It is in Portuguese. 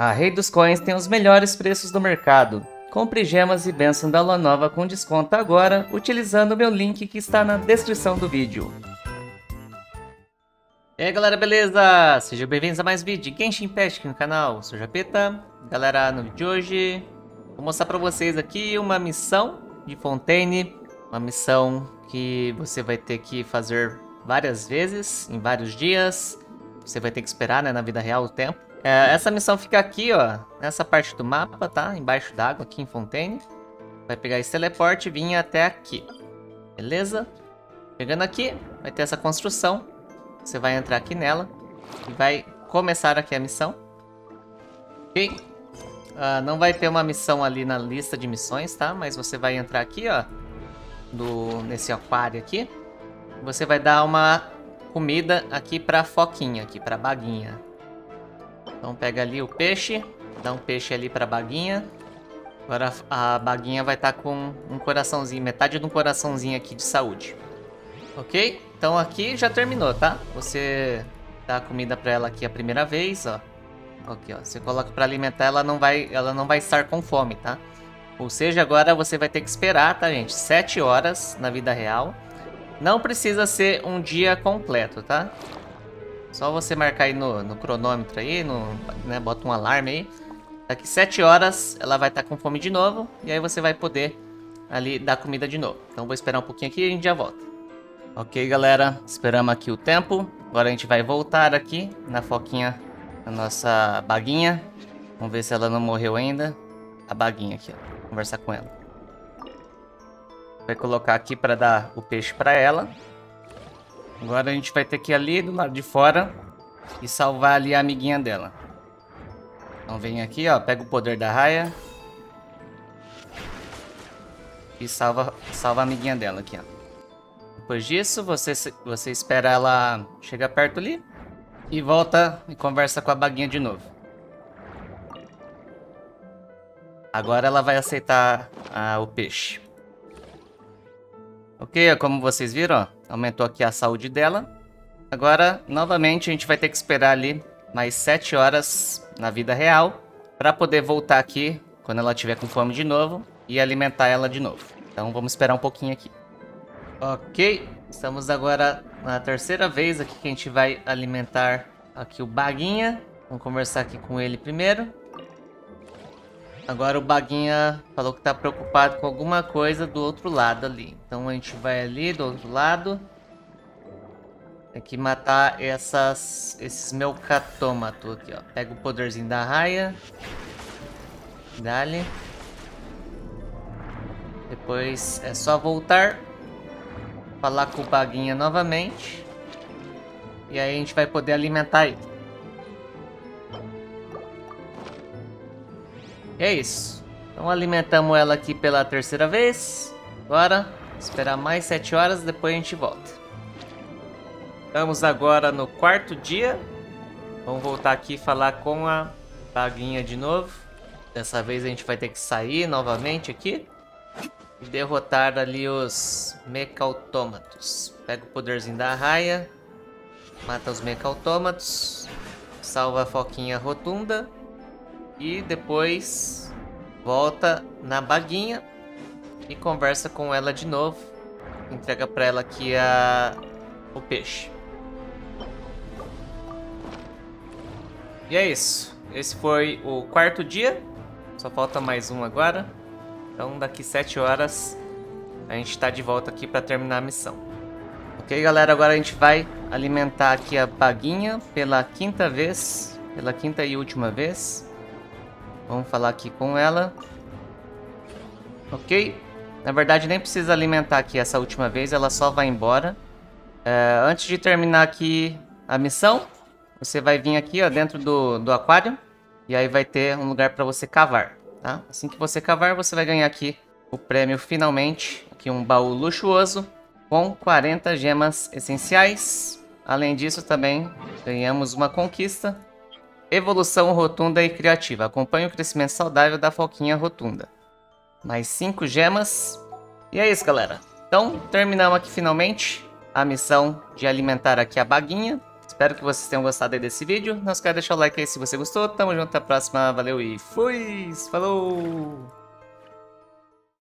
A Rei dos Coins tem os melhores preços do mercado. Compre gemas e benção da lua nova com desconto agora, utilizando o meu link que está na descrição do vídeo. E aí galera, beleza? Sejam bem-vindos a mais vídeo de Genshin Impact aqui no canal, eu sou Japeta. Galera, no vídeo de hoje, vou mostrar pra vocês aqui uma missão de Fontaine. Uma missão que você vai ter que fazer várias vezes, em vários dias. Você vai ter que esperar né, na vida real o tempo. É, essa missão fica aqui, ó, nessa parte do mapa, tá? Embaixo d'água, aqui em Fontaine. Vai pegar esse teleporte e vir até aqui. Beleza? Chegando aqui, vai ter essa construção. Você vai entrar aqui nela e vai começar aqui a missão. Ok? Uh, não vai ter uma missão ali na lista de missões, tá? Mas você vai entrar aqui, ó, do, nesse aquário aqui. Você vai dar uma comida aqui pra foquinha, aqui pra baguinha. Então pega ali o peixe, dá um peixe ali pra baguinha. Agora a baguinha vai estar tá com um coraçãozinho, metade de um coraçãozinho aqui de saúde. Ok? Então aqui já terminou, tá? Você dá a comida pra ela aqui a primeira vez, ó. Aqui, ó. Você coloca pra alimentar, ela não vai, ela não vai estar com fome, tá? Ou seja, agora você vai ter que esperar, tá, gente? 7 horas na vida real. Não precisa ser um dia completo, tá? Só você marcar aí no, no cronômetro aí, no, né, bota um alarme aí. Daqui 7 horas ela vai estar tá com fome de novo e aí você vai poder ali dar comida de novo. Então vou esperar um pouquinho aqui e a gente já volta. Ok, galera, esperamos aqui o tempo. Agora a gente vai voltar aqui na foquinha, na nossa baguinha. Vamos ver se ela não morreu ainda. A baguinha aqui, ó. Conversar com ela. Vai colocar aqui para dar o peixe para ela. Agora a gente vai ter que ir ali do lado de fora e salvar ali a amiguinha dela. Então vem aqui, ó, pega o poder da raia. E salva, salva a amiguinha dela aqui, ó. Depois disso, você, você espera ela chegar perto ali. E volta e conversa com a baguinha de novo. Agora ela vai aceitar ah, o peixe. Ok, como vocês viram, ó, aumentou aqui a saúde dela. Agora, novamente, a gente vai ter que esperar ali mais 7 horas na vida real para poder voltar aqui quando ela tiver com fome de novo e alimentar ela de novo. Então vamos esperar um pouquinho aqui. Ok, estamos agora na terceira vez aqui que a gente vai alimentar aqui o Baguinha. Vamos conversar aqui com ele primeiro. Agora o Baguinha falou que tá preocupado com alguma coisa do outro lado ali. Então a gente vai ali do outro lado. Tem que matar essas, esses Melcatômato aqui, ó. Pega o poderzinho da raia. Dale. Depois é só voltar. Falar com o Baguinha novamente. E aí a gente vai poder alimentar ele. É isso. Então alimentamos ela aqui pela terceira vez. Agora, esperar mais 7 horas, depois a gente volta. Estamos agora no quarto dia. Vamos voltar aqui e falar com a baguinha de novo. Dessa vez a gente vai ter que sair novamente aqui. E derrotar ali os mecautômatos. Pega o poderzinho da raia. Mata os mecautômatos. Salva a foquinha rotunda. E depois volta na baguinha e conversa com ela de novo. Entrega para ela aqui a o peixe. E é isso. Esse foi o quarto dia. Só falta mais um agora. Então daqui 7 horas a gente está de volta aqui para terminar a missão. Ok, galera? Agora a gente vai alimentar aqui a baguinha pela quinta vez. Pela quinta e última vez. Vamos falar aqui com ela. Ok. Na verdade, nem precisa alimentar aqui essa última vez. Ela só vai embora. É, antes de terminar aqui a missão, você vai vir aqui ó, dentro do, do aquário. E aí vai ter um lugar para você cavar. Tá? Assim que você cavar, você vai ganhar aqui o prêmio finalmente. Aqui um baú luxuoso com 40 gemas essenciais. Além disso, também ganhamos uma conquista Evolução rotunda e criativa. Acompanhe o crescimento saudável da foquinha rotunda. Mais 5 gemas. E é isso, galera. Então, terminamos aqui finalmente a missão de alimentar aqui a baguinha. Espero que vocês tenham gostado desse vídeo. Não esqueça de deixar o like aí se você gostou. Tamo junto, até a próxima. Valeu e fui! Falou!